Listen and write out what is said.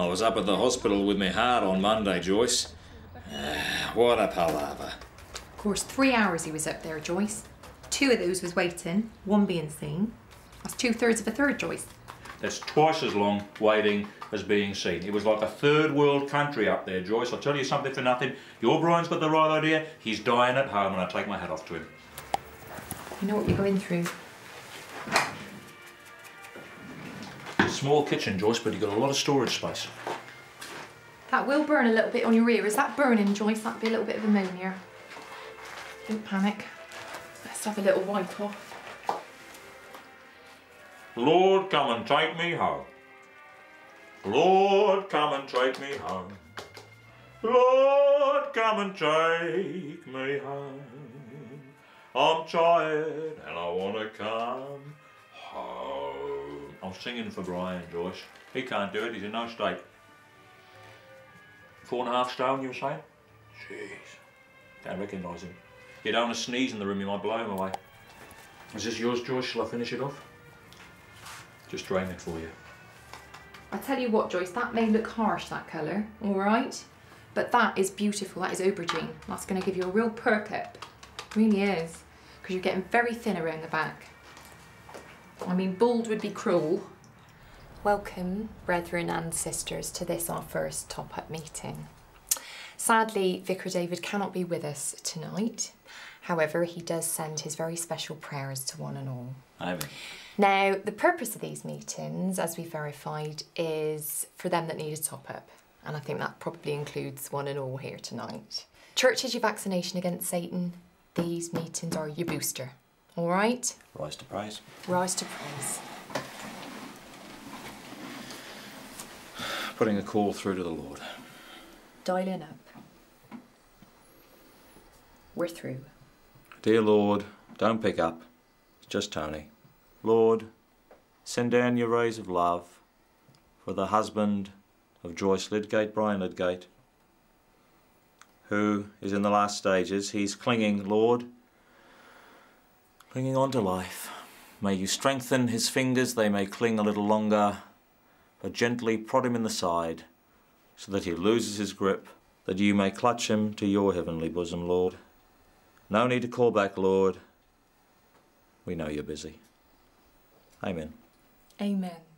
I was up at the hospital with my heart on Monday, Joyce. Ah, what a palaver. Of course, three hours he was up there, Joyce. Two of those was waiting, one being seen. That's two thirds of a third, Joyce. That's twice as long waiting as being seen. It was like a third world country up there, Joyce. I'll tell you something for nothing. Your Brian's got the right idea. He's dying at home and I take my hat off to him. You know what you're going through. Small kitchen, Joyce, but you've got a lot of storage space. That will burn a little bit on your ear. Is that burning, Joyce? That'd be a little bit of ammonia. Don't panic. Let's have a little wipe off. Lord, come and take me home. Lord, come and take me home. Lord, come and take me home. I'm tired and I want to come home. I'm singing for Brian, Joyce. He can't do it, he's in no state. Four and a half stone, you were saying? Jeez. Can't recognise him. You don't want to sneeze in the room, you might blow him away. Is this yours, Joyce? Shall I finish it off? Just drain it for you. I tell you what, Joyce, that may look harsh, that colour, all right? But that is beautiful. That is aubergine. That's going to give you a real perk up. It really is. Because you're getting very thin around the back. I mean, bald would be cruel. Welcome, brethren and sisters, to this our first top-up meeting. Sadly, Vicar David cannot be with us tonight. However, he does send his very special prayers to one and all. Amen. Now, the purpose of these meetings, as we verified, is for them that need a top up. And I think that probably includes one and all here tonight. Church is your vaccination against Satan. These meetings are your booster. All right? Rise to praise. Rise to praise. Putting a call through to the Lord. Dialing up. We're through. Dear Lord, don't pick up. It's just Tony. Lord, send down your rays of love for the husband of Joyce Lydgate, Brian Lydgate, who is in the last stages. He's clinging, Lord, clinging on to life. May you strengthen his fingers, they may cling a little longer, but gently prod him in the side so that he loses his grip, that you may clutch him to your heavenly bosom, Lord. No need to call back, Lord. We know you're busy. Amen. Amen.